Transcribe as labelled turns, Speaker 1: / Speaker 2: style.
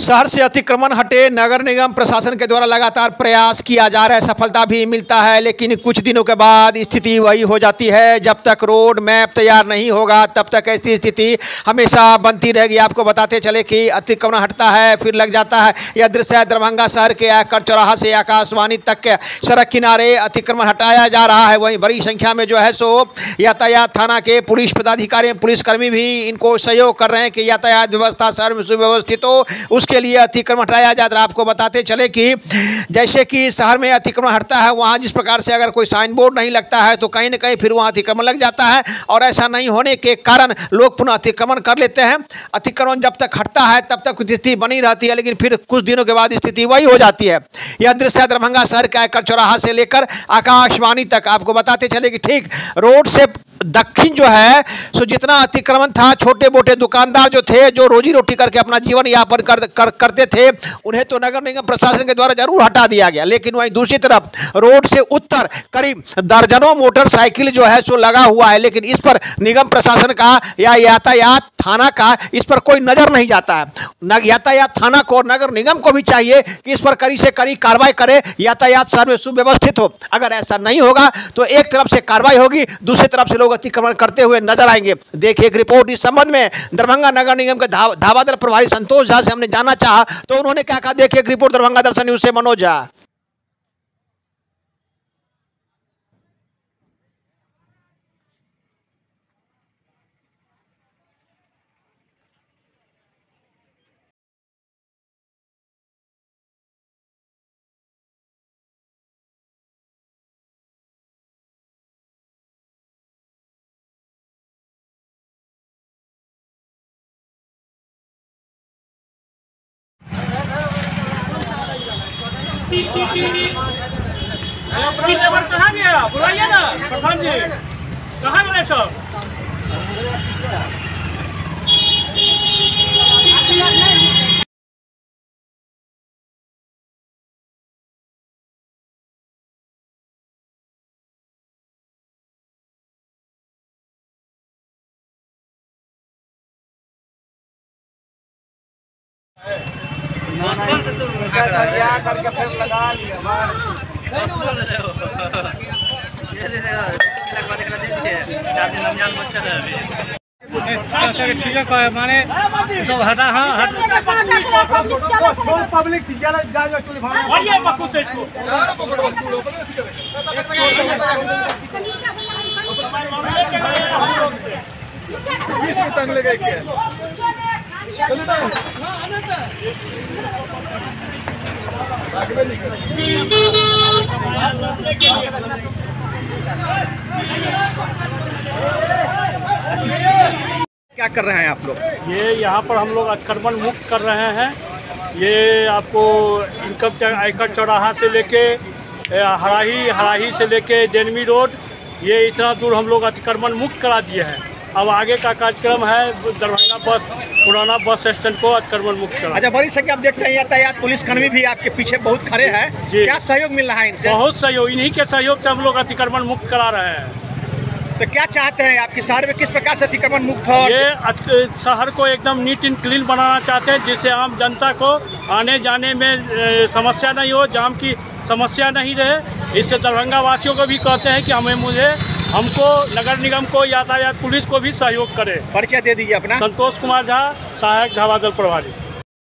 Speaker 1: शहर से अतिक्रमण हटे नगर निगम प्रशासन के द्वारा लगातार प्रयास किया जा रहा है। सफलता भी मिलता है, लेकिन कुछ दिनों के बाद स्थिति वही हो जाती है। जब तक रोड मैप तैयार नहीं होगा, तब तक ऐसी स्थिति हमेशा बनती रहेगी। आपको बताते चले कि अतिक्रमण हटता है, फिर लग जाता है। यह दृश्य है दरभंगा शहर के आकर चौराहा से आकाशवाणी तक। के सड़क किनारे अतिक्रमण हटाया जा रहा है। वहीं बड़ी संख्या में जो है सो यातायात थाना के पुलिस पदाधिकारी, पुलिसकर्मी भी इनको सहयोग कर रहे हैं कि यातायात व्यवस्था शहर में सुव्यवस्थित हो। उसके लिए अतिक्रमण हटाया जाता है आपको बताते चले कि जैसे कि शहर में अतिक्रमण हटता है, वहाँ जिस प्रकार से अगर कोई साइन बोर्ड नहीं लगता है तो कहीं ना कहीं फिर वहाँ अतिक्रमण लग जाता है। और ऐसा नहीं होने के कारण लोग पुनः अतिक्रमण कर लेते हैं। अतिक्रमण जब तक हटता है, तब तक स्थिति बनी रहती है, लेकिन फिर कुछ दिनों के बाद स्थिति वही हो जाती है। यह दृश्य दरभंगा शहर के आयकर चौराहा से लेकर आकाशवाणी तक आपको बताते चले कि ठीक रोड से दक्षिण जो है सो जितना अतिक्रमण था छोटे मोटे दुकानदार जो थे जो रोजी रोटी करके अपना जीवन यापन कर, कर करते थे उन्हें तो नगर निगम प्रशासन के द्वारा ज़रूर हटा दिया गया। लेकिन वहीं दूसरी तरफ़ रोड से उत्तर करीब दर्जनों मोटरसाइकिल जो है सो लगा हुआ है लेकिन इस पर निगम प्रशासन का या यातायात थाना का इस पर कोई नज़र नहीं जाता है। यातायात थाना को नगर निगम को भी चाहिए कि इस पर कड़ी से कड़ी कार्रवाई करे यातायात सर्वे सुव्यवस्थित हो। अगर ऐसा नहीं होगा तो एक तरफ़ से कार्रवाई होगी दूसरी तरफ़ से लोग अतिक्रमण करते हुए नज़र आएँगे। देखिए, एक रिपोर्ट इस संबंध में दरभंगा नगर निगम के धावादल प्रभारी संतोष झा से हमने जाना चाहा तो उन्होंने क्या कहा? देखिए, एक रिपोर्ट दरभंगा दर्शन न्यूज़ से मनोज झा।
Speaker 2: अपनी लेबर कहाँ गया बुलाइए ना प्रधान जी कहाँ गए सब
Speaker 3: करके फिर लगा लिया
Speaker 2: ठीक है माने सब हटा हाँ हट
Speaker 3: पब्लिक ज़्यादा ज़्यादा चुनी भाग
Speaker 2: आइए बक्कू से इसको
Speaker 3: बीस में तंग लगे के
Speaker 1: क्या कर रहे हैं आप लोग?
Speaker 2: ये यहाँ पर हम लोग अतिक्रमण मुक्त कर रहे हैं। ये आपको इनकम टैक्स आयकर चौराहा से लेके हराही हराही से लेके डेनमी रोड, ये इतना दूर हम लोग अतिक्रमण मुक्त करा दिए हैं। अब आगे का कार्यक्रम है दरभंगा बस पुराना बस स्टैंड को अतिक्रमण मुक्त
Speaker 1: अच्छा बड़ी संख्या आप देखते हैं यातायात पुलिसकर्मी भी आपके पीछे बहुत खड़े हैं। क्या सहयोग मिल रहा है इनसे?
Speaker 2: बहुत सहयोग इन्हीं के सहयोग से हम लोग अतिक्रमण मुक्त करा रहे हैं?
Speaker 1: तो क्या चाहते हैं आपके शहर में किस प्रकार से अतिक्रमण मुक्त हो?
Speaker 2: ये शहर को एकदम नीट एंड क्लीन बनाना चाहते हैं जिससे आम जनता को आने जाने में समस्या नहीं हो जाम की समस्या नहीं रहे। इससे दरभंगा वासियों को भी कहते हैं कि हमें मुझे हमको नगर निगम को यातायात पुलिस को भी सहयोग करे।
Speaker 1: परिचय दे दीजिए अपना।
Speaker 2: संतोष कुमार झा सहायक धावादल प्रभारी।